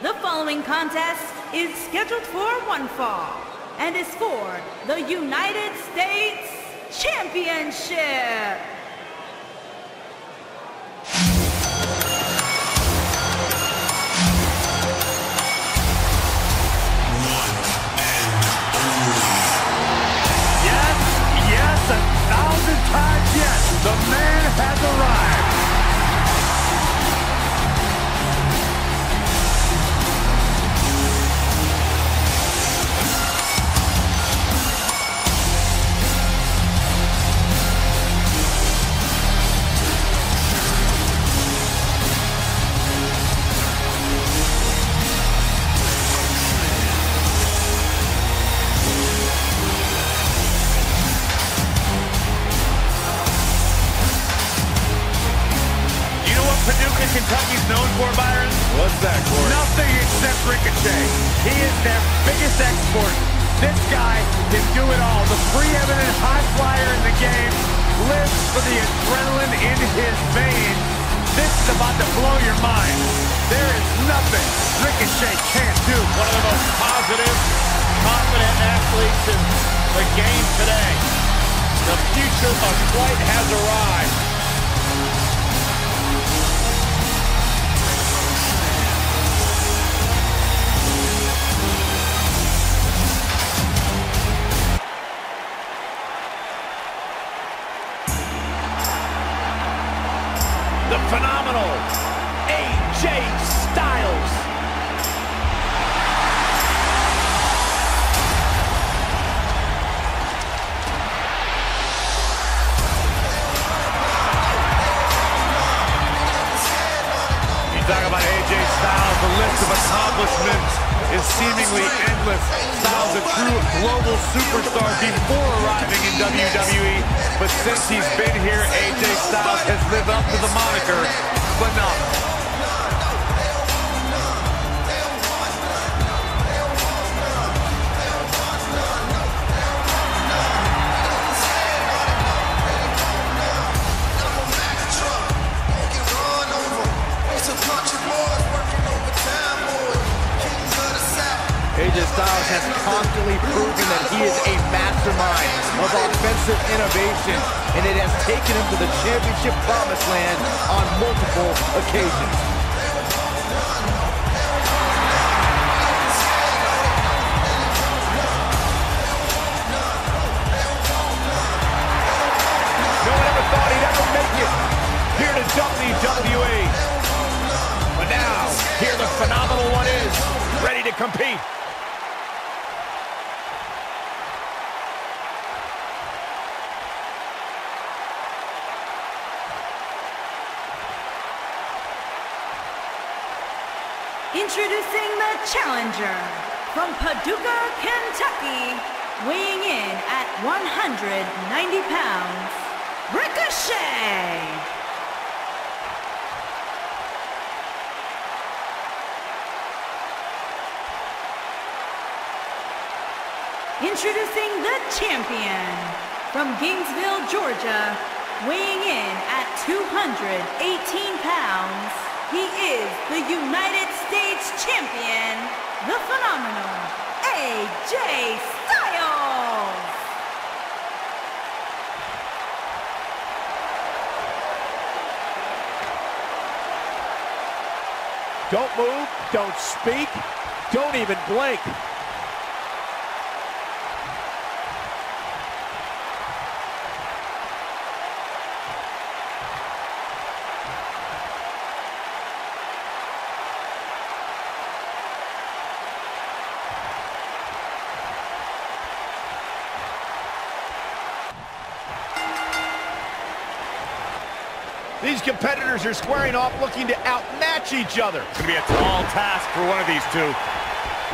The following contest is scheduled for one fall and is for the United States Championship. Yes, yes, a thousand times yes. The man has arrived. Export. This guy can do it all. The preeminent high flyer in the game lives for the adrenaline in his veins. This is about to blow your mind. There is nothing Ricochet can't do. One of the most positive, confident athletes in the game today. The future of flight has arrived. The phenomenal AJ Styles. You talk about AJ Styles, the list of accomplishments is seemingly endless. Styles, a true global superstar before arriving in WWE, but since he's been here, AJ Styles has lived up to the moniker phenomenal. WWE. But now, here the phenomenal one is, ready to compete. Introducing the challenger from Paducah, Kentucky, weighing in at 190 pounds, Ricochet. Introducing the champion from Gainesville, Georgia, weighing in at 218 pounds. He is the United States champion, the phenomenal AJ Styles. Don't move, don't speak, don't even blink. These competitors are squaring off looking to outmatch each other. It's going to be a tall task for one of these two.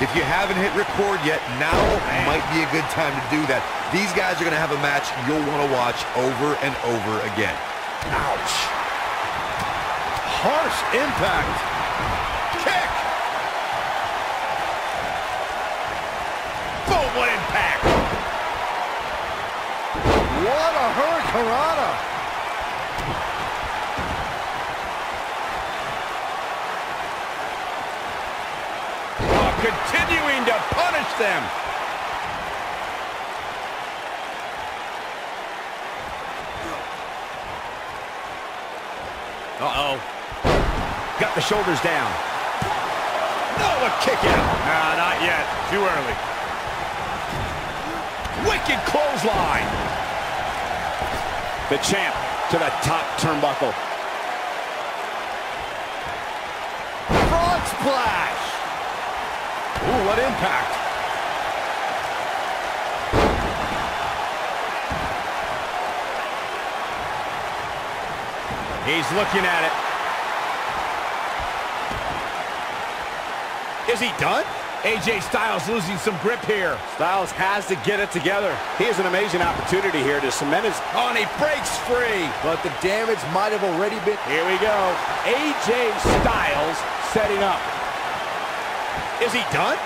If you haven't hit record yet, now might be a good time to do that. These guys are going to have a match you'll want to watch over and over again. Ouch. Harsh impact. Kick. Boom, what impact. What a hurricanrana. Continuing to punish them. Uh-oh. Got the shoulders down. No, a kick out. Nah, not yet. Too early. Wicked clothesline. The champ to the top turnbuckle. Frog splash. What impact. He's looking at it. Is he done? AJ Styles losing some grip here. Styles has to get it together. He has an amazing opportunity here to cement his... Oh, and he breaks free. But the damage might have already been... Here we go. AJ Styles setting up. Is he done?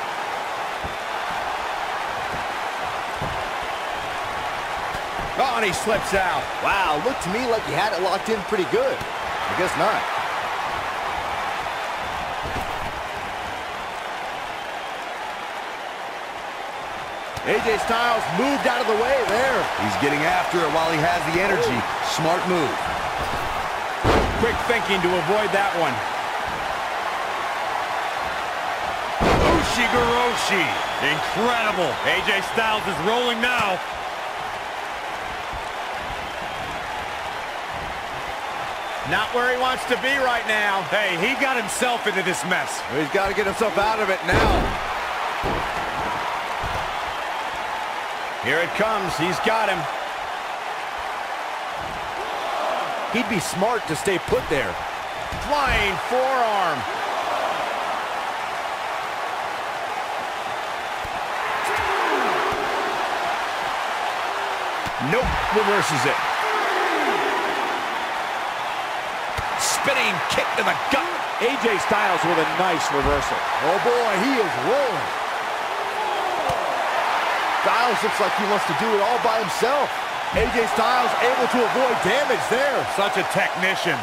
Oh, he slips out. Wow, looked to me like he had it locked in pretty good. I guess not. AJ Styles moved out of the way there. He's getting after it while he has the energy. Smart move. Quick thinking to avoid that one. Ushigoroshi. Incredible. AJ Styles is rolling now. Not where he wants to be right now. Hey, he got himself into this mess. He's got to get himself out of it now. Here it comes. He's got him. He'd be smart to stay put there. Flying forearm. Nope, reverses it. Spinning kick to the gut. AJ Styles with a nice reversal. Oh boy, he is rolling. Styles looks like he wants to do it all by himself. AJ Styles able to avoid damage there. Such a technician.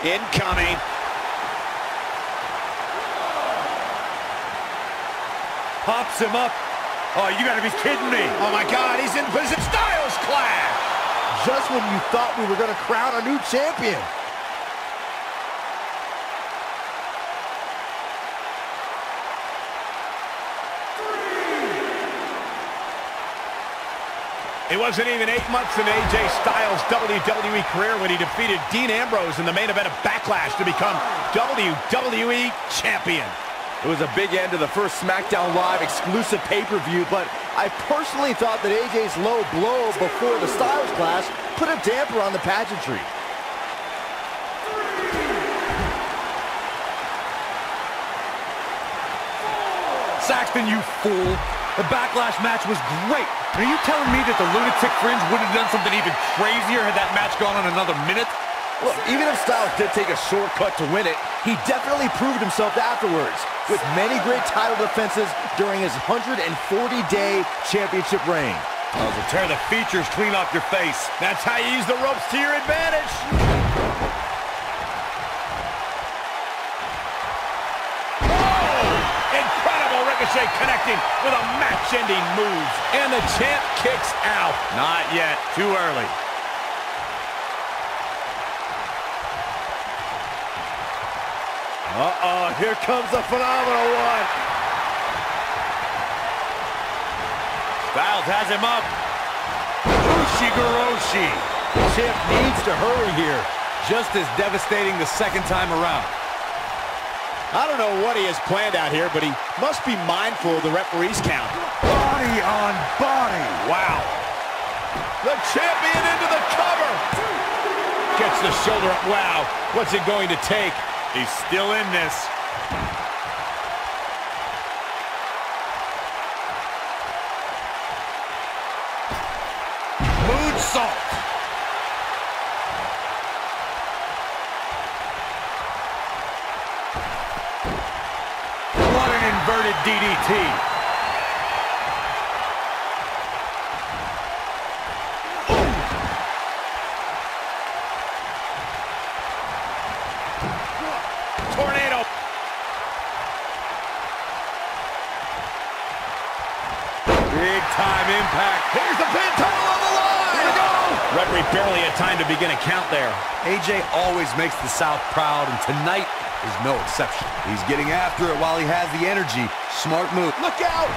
Incoming. Pops him up. Oh, you gotta be kidding me. Oh my God, he's in position. Styles clash. Just when you thought we were going to crown a new champion. It wasn't even eight months in AJ Styles' WWE career when he defeated Dean Ambrose in the main event of Backlash to become WWE Champion. It was a big end to the first SmackDown Live exclusive pay-per-view, but I personally thought that AJ's low blow before the Styles Clash put a damper on the pageantry. Saxton, you fool. The Backlash match was great. Are you telling me that the Lunatic Fringe would have done something even crazier had that match gone on another minute? Look, even if Styles did take a shortcut to win it, he definitely proved himself afterwards with many great title defenses during his 140-day championship reign. Oh, so tear the features clean off your face. That's how you use the ropes to your advantage. Oh! Incredible Ricochet connecting with a match-ending move. And the champ kicks out. Not yet. Too early. Uh-oh, here comes the phenomenal one. Styles has him up. Ushigoroshi. The champ needs to hurry here. Just as devastating the second time around. I don't know what he has planned out here, but he must be mindful of the referee's count. Body on body. Wow. The champion into the cover. Gets the shoulder up. Wow. What's it going to take? He's still in this. Moonsault. What an inverted DDT. Had time to begin a count there. AJ always makes the South proud, and tonight is no exception. He's getting after it while he has the energy. Smart move. Look out.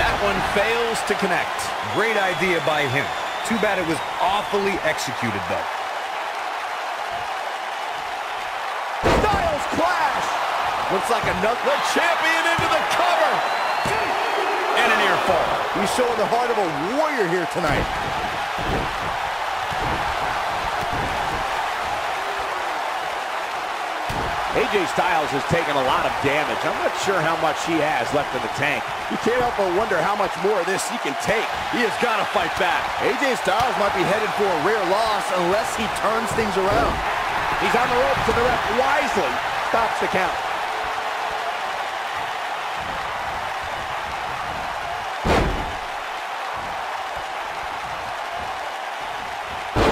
That one fails to connect. Great idea by him. Too bad it was awfully executed, though. Styles clash. Looks like another... The champion into the cover. And a near fall. He's showing the heart of a warrior here tonight. AJ Styles has taken a lot of damage. I'm not sure how much he has left in the tank. You can't help but wonder how much more of this he can take. He has got to fight back. AJ Styles might be headed for a rare loss unless he turns things around. He's on the ropes and the ref wisely stops the count.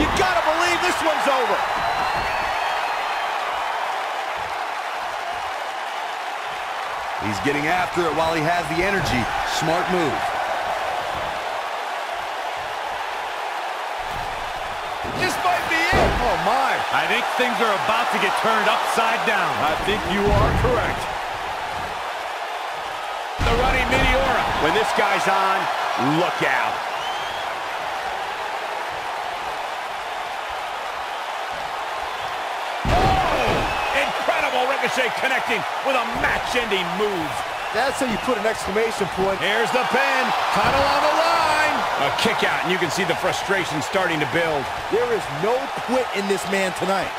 You gotta believe this one's over. He's getting after it while he has the energy. Smart move. This might be it. Oh, my. I think things are about to get turned upside down. I think you are correct. The running Meteora. When this guy's on, look out. Ricochet connecting with a match-ending move. That's how you put an exclamation point. Here's the pin. Title on the line. A kick out, and you can see the frustration starting to build. There is no quit in this man tonight.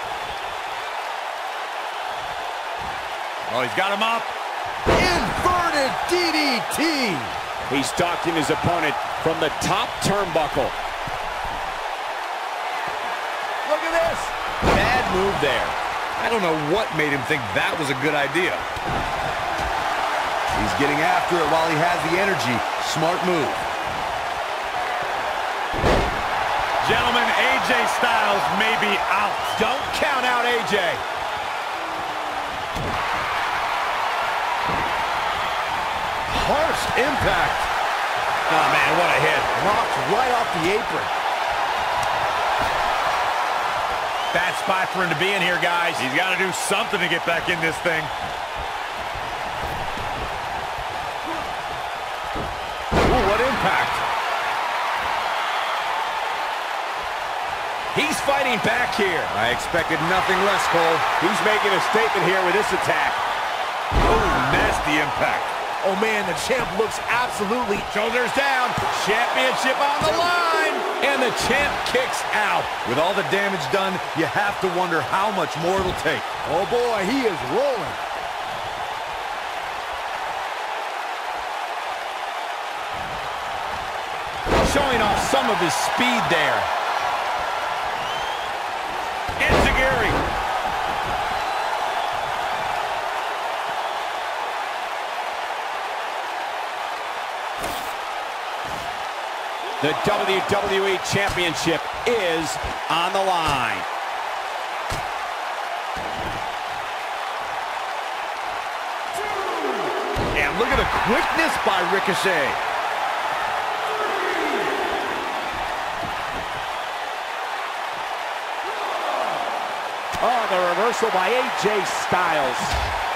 Oh, he's got him up. Inverted DDT. He's stalking his opponent from the top turnbuckle. Look at this. Bad move there. I don't know what made him think that was a good idea. He's getting after it while he has the energy. Smart move. Gentlemen, AJ Styles may be out. Don't count out AJ. Harsh impact. Oh, man, what a hit. Knocked right off the apron. Bad spot for him to be in here, guys. He's got to do something to get back in this thing. Ooh, what impact. He's fighting back here. I expected nothing less, Cole. He's making a statement here with this attack. Oh, nasty impact. Oh, man, the champ looks absolutely... Shoulders down. Championship on the line. And the champ kicks out. With all the damage done, you have to wonder how much more it'll take. Oh, boy, he is rolling. Showing off some of his speed there. The WWE Championship is on the line. And look at the quickness by Ricochet. Oh, the reversal by AJ Styles.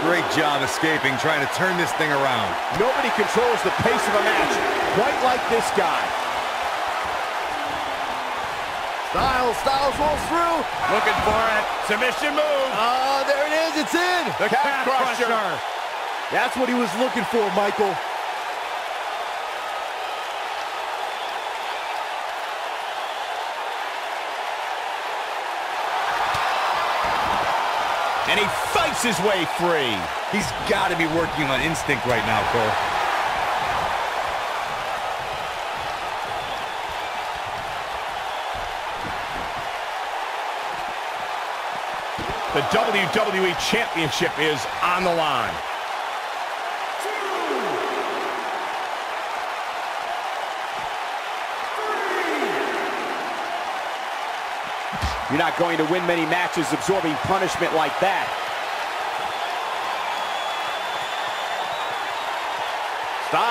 Great job escaping, trying to turn this thing around. Nobody controls the pace of a match quite like this guy. Styles, Styles rolls through. Looking for it. Submission move. Ah, there it is. It's in. The calf crusher. That's what he was looking for, Michael. And his way free. He's got to be working on instinct right now, Cole. The WWE Championship is on the line. You're not going to win many matches absorbing punishment like that.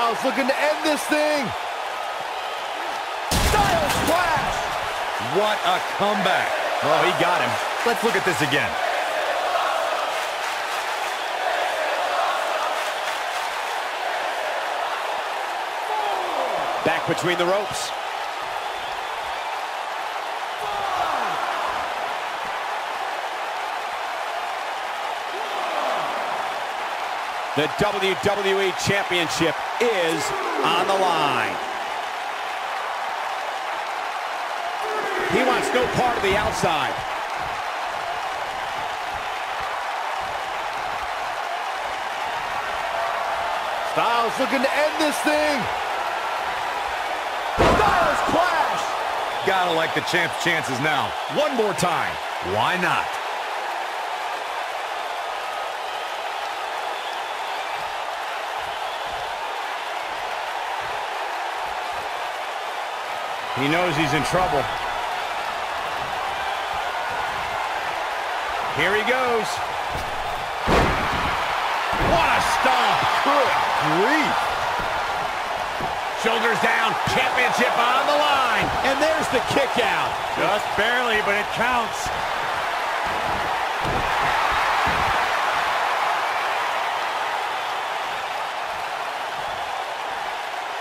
Styles looking to end this thing. Styles Clash! What a comeback. Oh, he got him. Let's look at this again. Back between the ropes. The WWE Championship is on the line. He wants no part of the outside. Styles looking to end this thing. Styles Clash! Gotta like the champ's chances now. One more time. Why not? He knows he's in trouble. Here he goes. What a stomp. Good grief. Shoulders down, championship on the line. And there's the kick out. Just barely, but it counts.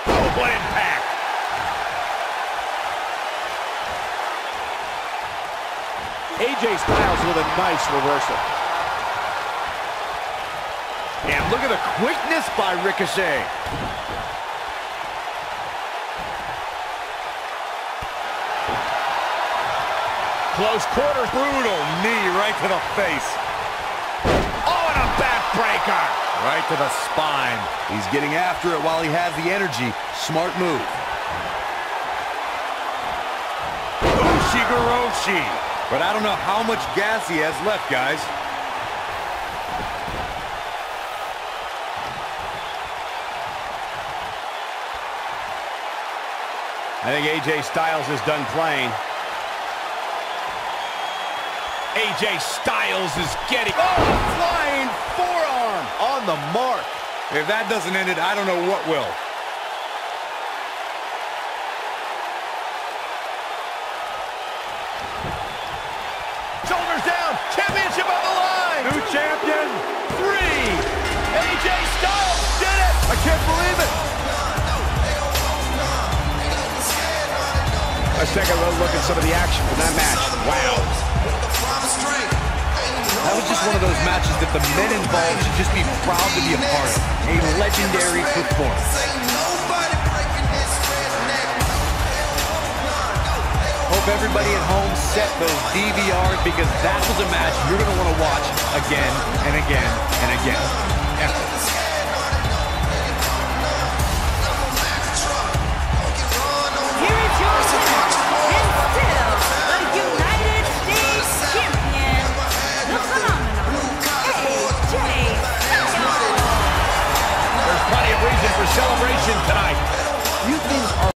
Oh, what impact. AJ Styles with a nice reversal. And look at the quickness by Ricochet. Close quarters. Brutal knee right to the face. Oh, and a backbreaker. Right to the spine. He's getting after it while he has the energy. Smart move. Ushigoroshi. But I don't know how much gas he has left, guys. I think AJ Styles is done playing. AJ Styles is getting... Oh, flying forearm on the mark. If that doesn't end it, I don't know what will. Can't believe it. Let's take a little look at some of the action from that match. Wow. That was just one of those matches that the men involved should just be proud to be a part of. A legendary performance. Hope everybody at home set those DVRs because that was a match you're going to want to watch again and again and again. celebration tonight.